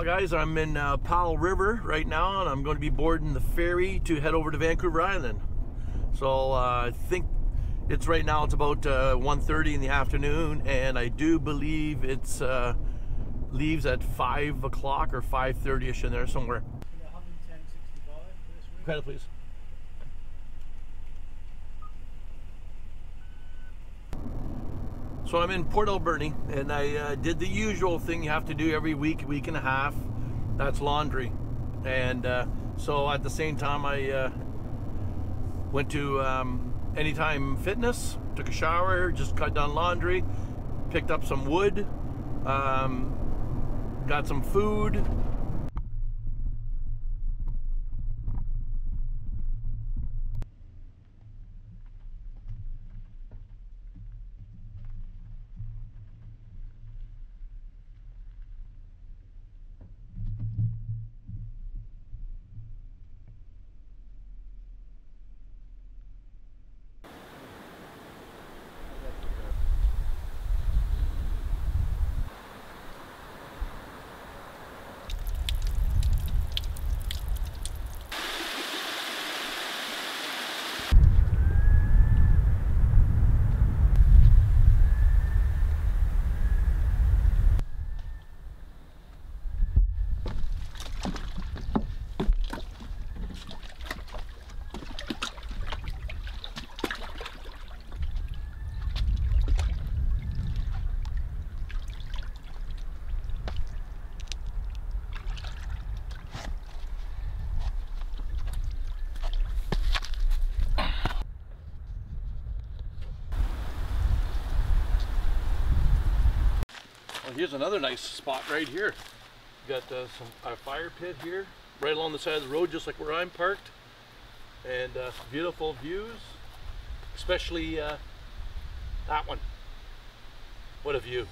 Well, guys, I'm in uh, Powell River right now, and I'm going to be boarding the ferry to head over to Vancouver Island. So uh, I think it's right now. It's about uh, 1:30 in the afternoon, and I do believe it's uh, leaves at five o'clock or 5:30ish in there somewhere. 110.65 first week. Credit, please. So I'm in Port Alberni, and I uh, did the usual thing you have to do every week, week and a half. That's laundry, and uh, so at the same time I uh, went to um, Anytime Fitness, took a shower, just cut down laundry, picked up some wood, um, got some food, Well, here's another nice spot right here. Got uh, some a fire pit here, right along the side of the road, just like where I'm parked, and uh, beautiful views, especially uh, that one. What a view!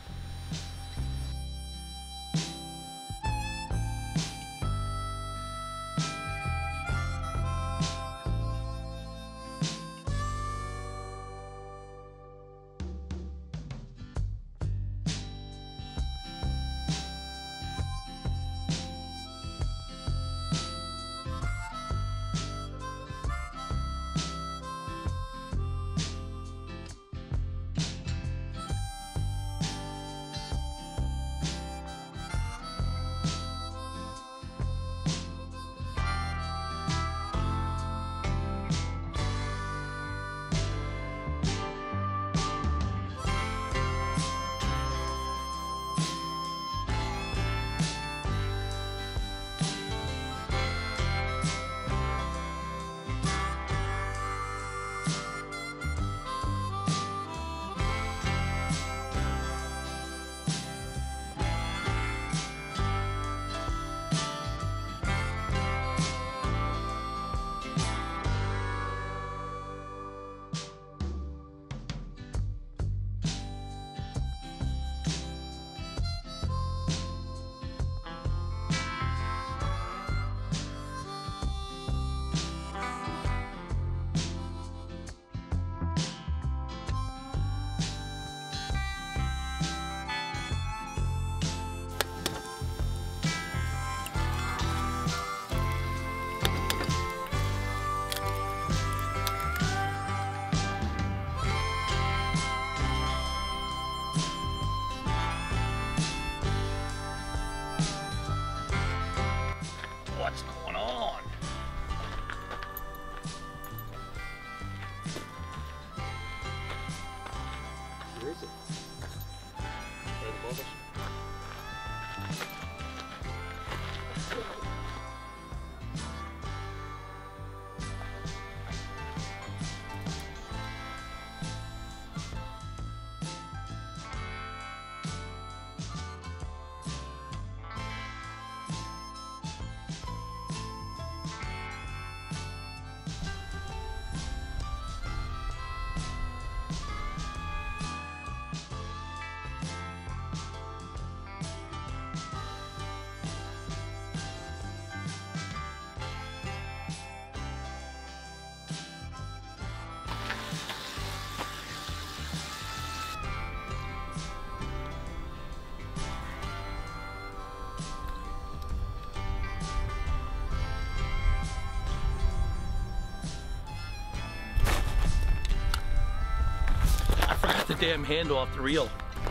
The damn handle off the reel.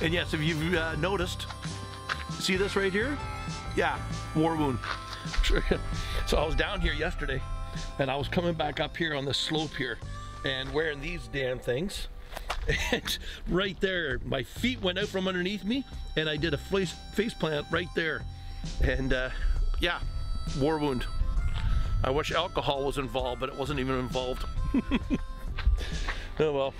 and yes, if you've uh, noticed, see this right here? Yeah, war wound. so I was down here yesterday and I was coming back up here on the slope here and wearing these damn things. And right there, my feet went out from underneath me and I did a face, face plant right there. And uh, yeah, war wound. I wish alcohol was involved, but it wasn't even involved. oh well.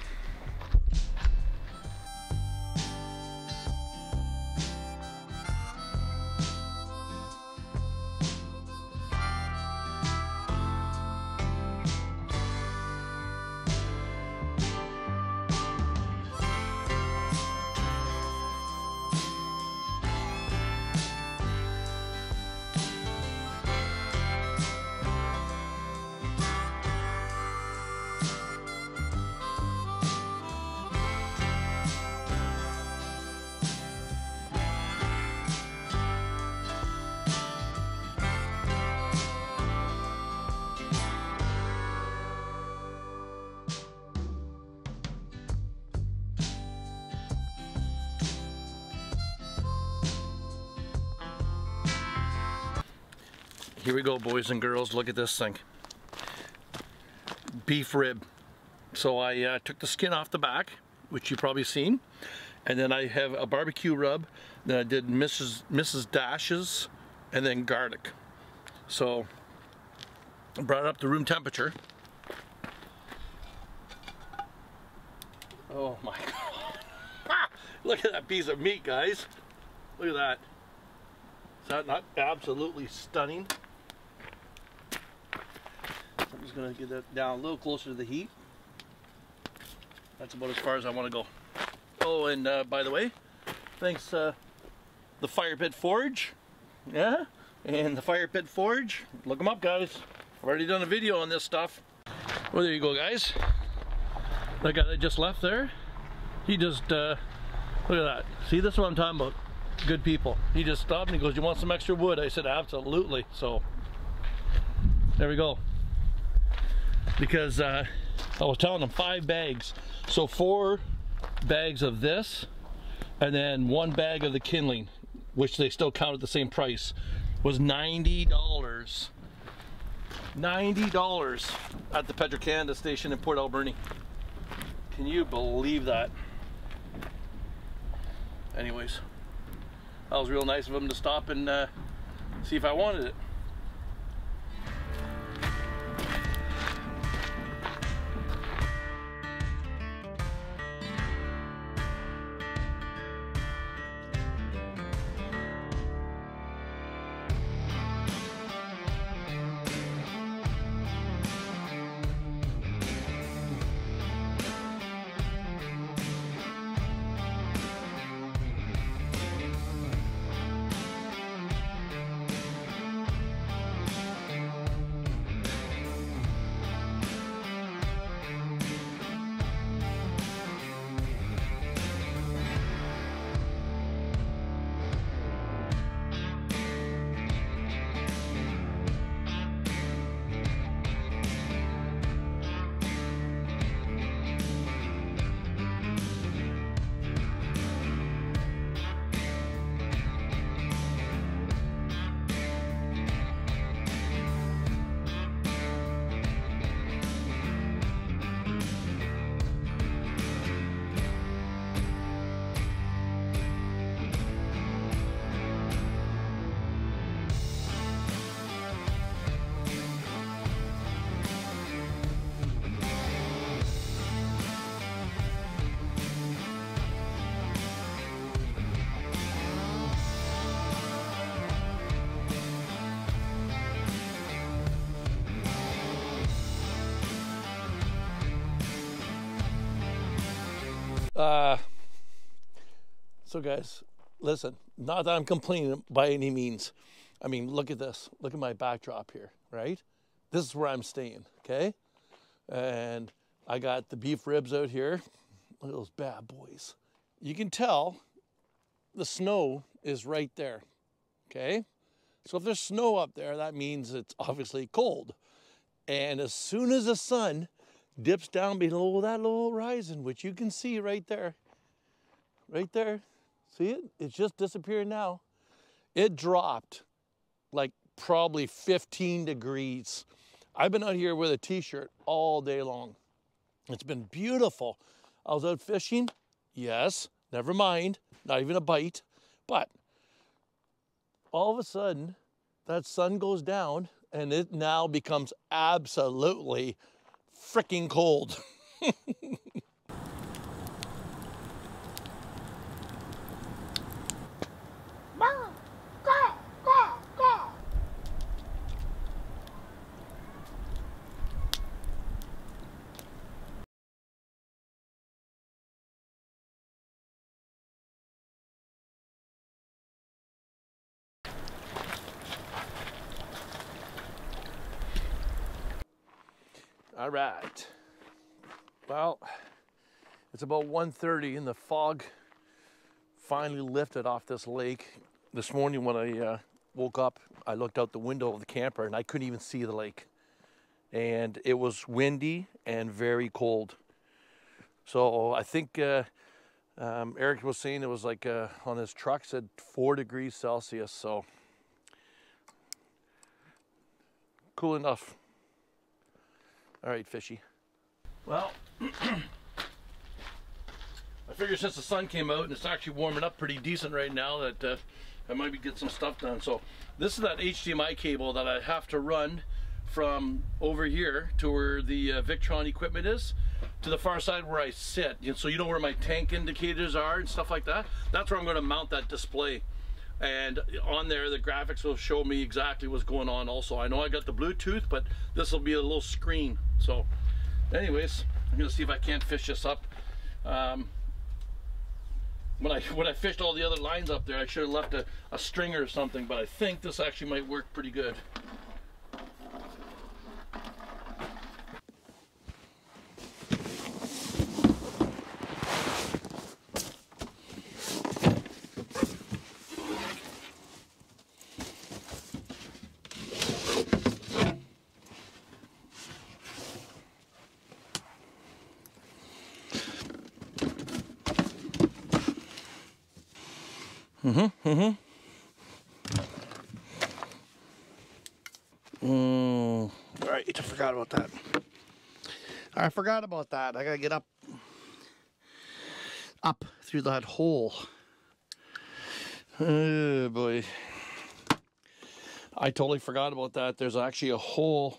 Here we go, boys and girls. Look at this thing. Beef rib. So I uh, took the skin off the back, which you've probably seen. And then I have a barbecue rub. Then I did Mrs. Mrs. Dash's and then garlic. So I brought it up to room temperature. Oh my God. Look at that piece of meat, guys. Look at that. Is that not absolutely stunning? Gonna get that down a little closer to the heat. That's about as far as I want to go. Oh, and uh, by the way, thanks uh, the Fire Pit Forge, yeah, and the Fire Pit Forge. Look them up, guys. I've already done a video on this stuff. Well, there you go, guys. That guy that just left there, he just uh, look at that. See, this is what I'm talking about. Good people. He just stopped and he goes, "You want some extra wood?" I said, "Absolutely." So there we go because uh, I was telling them five bags. So four bags of this and then one bag of the kindling, which they still count at the same price, was $90. $90 at the Petro-Canada station in Port Alberni. Can you believe that? Anyways, that was real nice of them to stop and uh, see if I wanted it. Uh, so guys, listen, not that I'm complaining by any means. I mean, look at this. Look at my backdrop here, right? This is where I'm staying, okay? And I got the beef ribs out here. Look at those bad boys. You can tell the snow is right there, okay? So if there's snow up there, that means it's obviously cold. And as soon as the sun dips down below that little horizon, which you can see right there. Right there. See it? It's just disappearing now. It dropped like probably 15 degrees. I've been out here with a t-shirt all day long. It's been beautiful. I was out fishing. Yes, never mind. Not even a bite. But all of a sudden, that sun goes down and it now becomes absolutely freaking cold. All right. Well, it's about 1.30 and the fog finally lifted off this lake. This morning when I uh, woke up, I looked out the window of the camper and I couldn't even see the lake. And it was windy and very cold. So I think uh, um, Eric was saying it was like uh, on his truck said four degrees Celsius. So cool enough. All right, fishy. Well, I figure since the sun came out and it's actually warming up pretty decent right now that uh, I might be get some stuff done. So this is that HDMI cable that I have to run from over here to where the uh, Victron equipment is to the far side where I sit. And so you know where my tank indicators are and stuff like that. That's where I'm going to mount that display and on there the graphics will show me exactly what's going on also. I know I got the Bluetooth but this will be a little screen. So anyways I'm gonna see if I can't fish this up. Um, when I when I fished all the other lines up there I should have left a, a stringer or something but I think this actually might work pretty good Mm-hmm. Mm-hmm. Mm. All right, I forgot about that. I forgot about that. I gotta get up, up through that hole. Oh boy. I totally forgot about that. There's actually a hole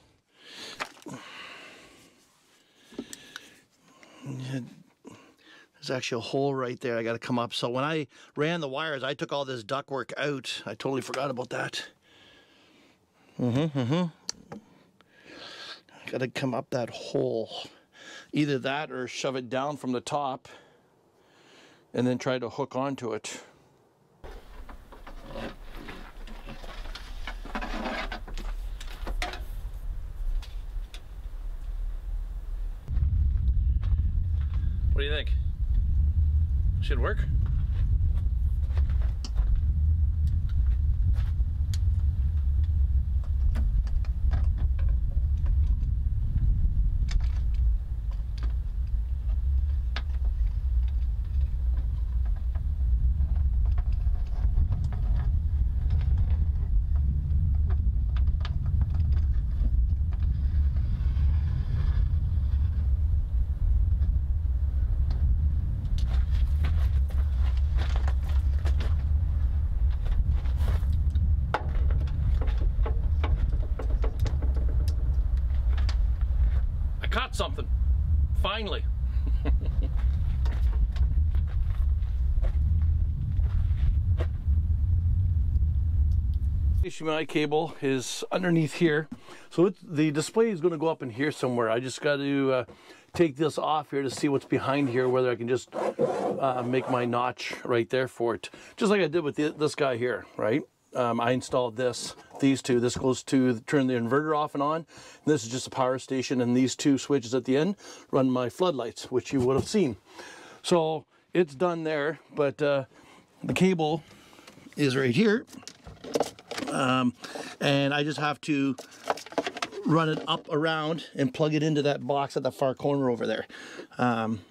There's actually a hole right there. I got to come up. So when I ran the wires, I took all this ductwork out. I totally forgot about that. Mm-hmm, mm-hmm. Got to come up that hole. Either that or shove it down from the top and then try to hook onto it. What do you think? Should work. Something. Finally. HDMI cable is underneath here. So the display is going to go up in here somewhere. I just got to uh, take this off here to see what's behind here, whether I can just uh, make my notch right there for it. Just like I did with the, this guy here, right? Um, I installed this, these two. This goes to turn the inverter off and on. This is just a power station, and these two switches at the end run my floodlights, which you would have seen. So it's done there, but uh, the cable is right here. Um, and I just have to run it up around and plug it into that box at the far corner over there. Um,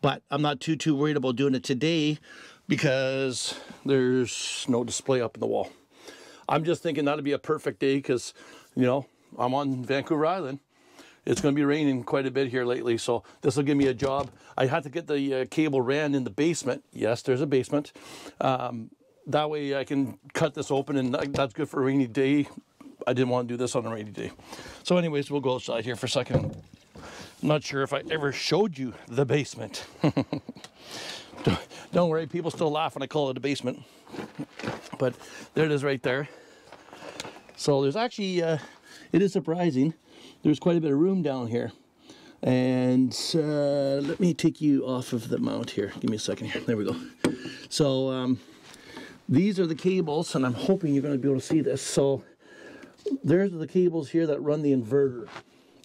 but I'm not too, too worried about doing it today because there's no display up in the wall. I'm just thinking that'll be a perfect day because, you know, I'm on Vancouver Island. It's going to be raining quite a bit here lately, so this will give me a job. I had to get the uh, cable ran in the basement. Yes, there's a basement. Um, that way I can cut this open and that's good for a rainy day. I didn't want to do this on a rainy day. So anyways, we'll go outside here for a second. I'm not sure if I ever showed you the basement. Don't worry, people still laugh when I call it a basement. But there it is right there. So there's actually, uh, it is surprising, there's quite a bit of room down here. And uh, let me take you off of the mount here. Give me a second here. There we go. So um, these are the cables, and I'm hoping you're going to be able to see this. So there's the cables here that run the inverter.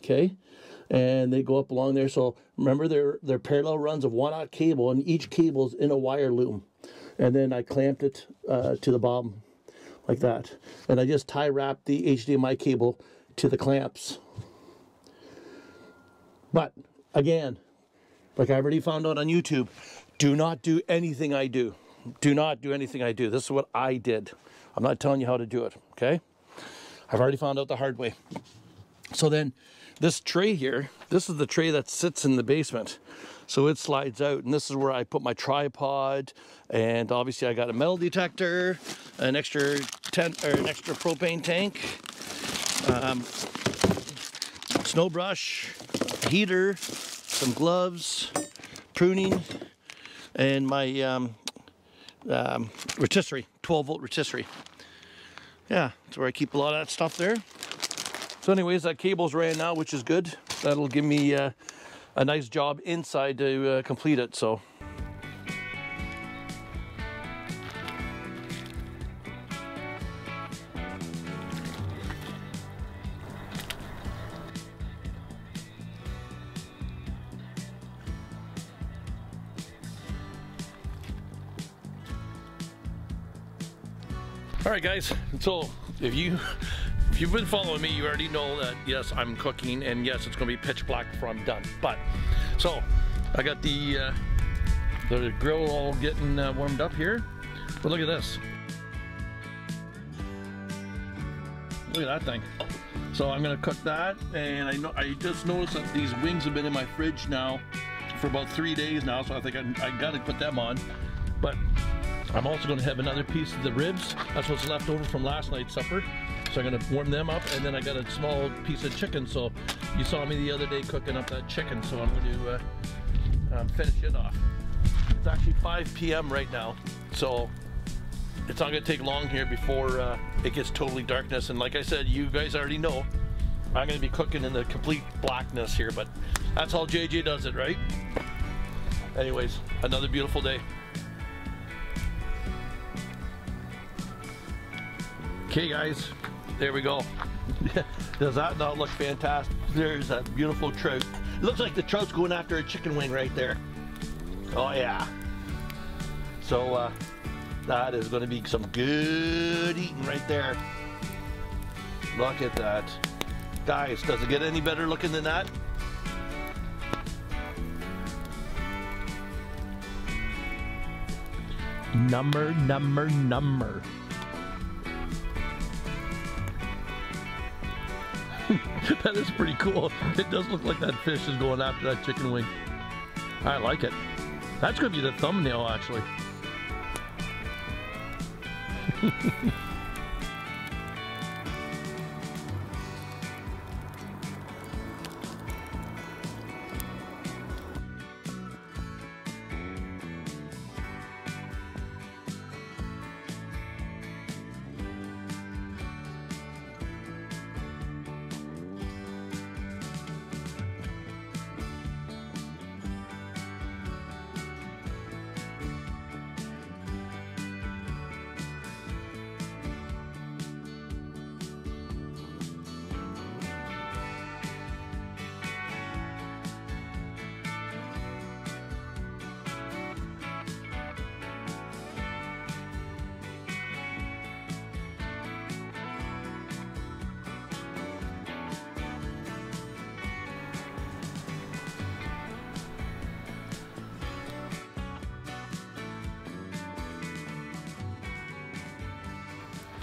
Okay, and they go up along there. So remember, they're they're parallel runs of one aught cable, and each cable's in a wire loom. And then I clamped it uh, to the bottom like that, and I just tie wrapped the HDMI cable to the clamps. But again, like I already found out on YouTube, do not do anything I do. Do not do anything I do. This is what I did. I'm not telling you how to do it, okay? I've already found out the hard way. So then this tray here, this is the tray that sits in the basement. So it slides out and this is where I put my tripod and obviously I got a metal detector, an extra tent or an extra propane tank, um, snow brush, heater, some gloves, pruning, and my um, um, rotisserie, 12 volt rotisserie. Yeah, that's where I keep a lot of that stuff there. So anyways, that cable's ran now, which is good. That'll give me uh, a nice job inside to uh, complete it, so. All right, guys. So if you if you've been following me, you already know that yes, I'm cooking, and yes, it's gonna be pitch black before I'm done. But so I got the uh, the grill all getting uh, warmed up here. But look at this. Look at that thing. So I'm gonna cook that, and I know I just noticed that these wings have been in my fridge now for about three days now, so I think I, I gotta put them on. But I'm also going to have another piece of the ribs. That's what's left over from last night's supper. So I'm to warm them up, and then I got a small piece of chicken. So you saw me the other day cooking up that chicken, so I'm to uh, um, finish it off. It's actually 5 p.m. right now, so it's not to take long here before uh, it gets totally darkness. And like I said, you guys already know I'm to be cooking in the complete blackness here, but that's how JJ does it, right? Anyways, another beautiful day. Okay guys, there we go. Does that not look fantastic? There's a beautiful trout. It looks like the trout's going after a chicken wing right there. Oh yeah. So uh, that is going to be some good eating right there. Look at that. Guys, does it get any better looking than that? Number, number, number. that is pretty cool. It does look like that fish is going after that chicken wing. I like it. That's going to be the thumbnail, actually.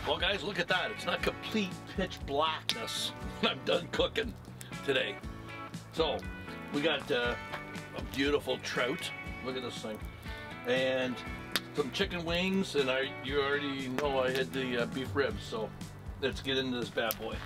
Well, guys, look at that. It's not complete pitch blackness when I'm done cooking today. So, we got uh, a beautiful trout. Look at this thing. And some chicken wings, and I you already know I had the uh, beef ribs, so let's get into this bad boy.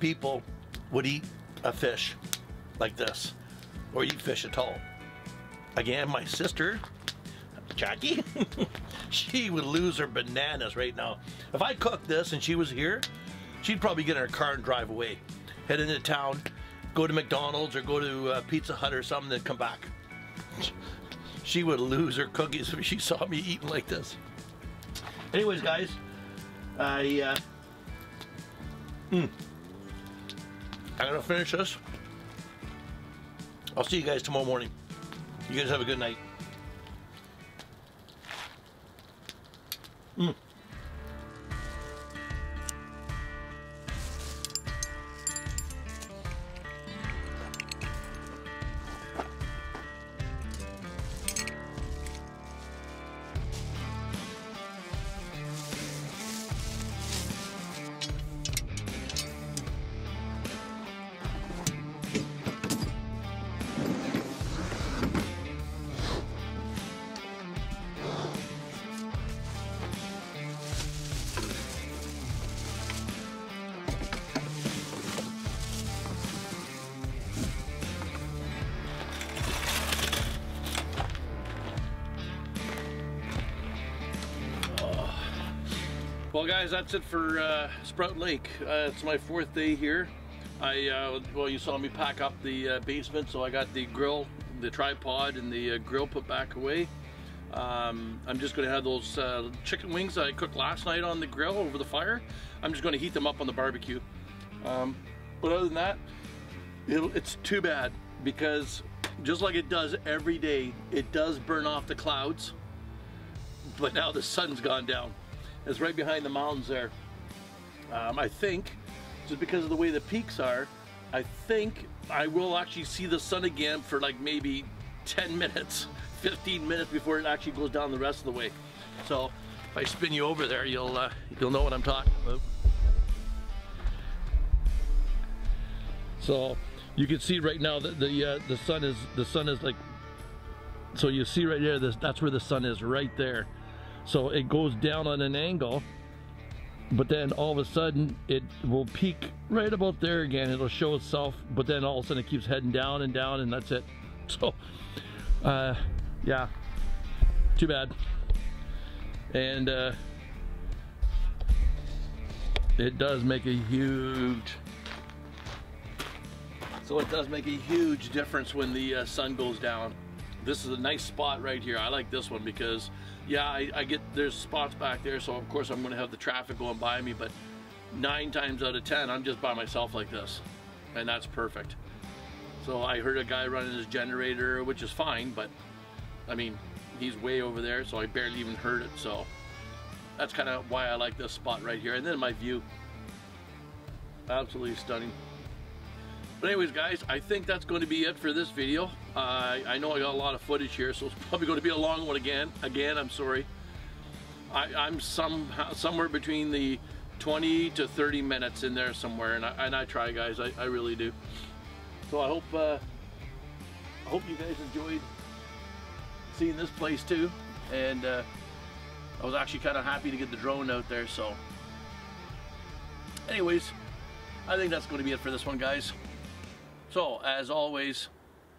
People would eat a fish like this or eat fish at all? Again, my sister, Jackie, she would lose her bananas right now. If I cooked this and she was here, she'd probably get in her car and drive away, head into town, go to McDonald's or go to uh, Pizza Hut or something, then come back. She would lose her cookies if she saw me eating like this. Anyways, guys, I uh, mm, I'm gonna finish this. I'll see you guys tomorrow morning. You guys have a good night. Mm. Well, guys, that's it for uh, Sprout Lake. Uh, it's my fourth day here. I uh, well, you saw me pack up the uh, basement, so I got the grill, the tripod, and the uh, grill put back away. Um, I'm just going to have those uh, chicken wings that I cooked last night on the grill over the fire. I'm just going to heat them up on the barbecue. Um, but other than that, it's too bad because just like it does every day, it does burn off the clouds. But now the sun's gone down. It's right behind the mountains there. Um, I think, just because of the way the peaks are, I think I will actually see the sun again for like maybe 10 minutes, 15 minutes before it actually goes down the rest of the way. So if I spin you over there, you'll uh, you'll know what I'm talking about. So you can see right now that the uh, the sun is the sun is like so you see right there this that's where the sun is right there so it goes down on an angle, but then all of a sudden it will peak right about there again. It'll show itself, but then all of a sudden it keeps heading down and down and that's it. So, uh, yeah, too bad. And uh, it does make a huge, so it does make a huge difference when the uh, sun goes down. This is a nice spot right here. I like this one because yeah, I, I, get there's spots back there, so of course I'm going to have the traffic going by me, but nine times out of ten, I'm just by myself like this, and that's perfect. So I heard a guy running his generator, which is fine, but I mean, he's way over there, so I barely even heard it, so that's kind of why I like this spot right here. And then my view, absolutely stunning. But anyways, guys, I think that's going to be it for this video. Uh, I know I got a lot of footage here, so it's probably going to be a long one again. Again, I'm sorry. I, am some somewhere between the 20 to 30 minutes in there somewhere, and I, and I try, guys. I, I really do. So I hope uh, I hope you guys enjoyed seeing this place too, and uh, I was actually kind of happy to get the drone out there. So, anyways, I think that's going to be it for this one, guys. So, as always,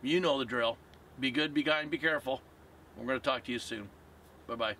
you know the drill. Be good, be kind, be careful. We're going to talk to you soon. Bye-bye.